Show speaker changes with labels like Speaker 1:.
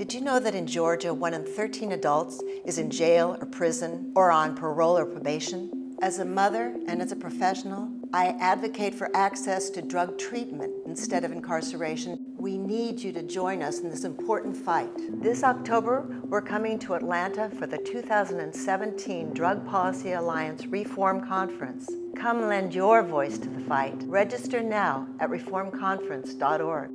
Speaker 1: Did you know that in Georgia, one in 13 adults is in jail or prison or on parole or probation? As a mother and as a professional, I advocate for access to drug treatment instead of incarceration. We need you to join us in this important fight. This October, we're coming to Atlanta for the 2017 Drug Policy Alliance Reform Conference. Come lend your voice to the fight. Register now at reformconference.org.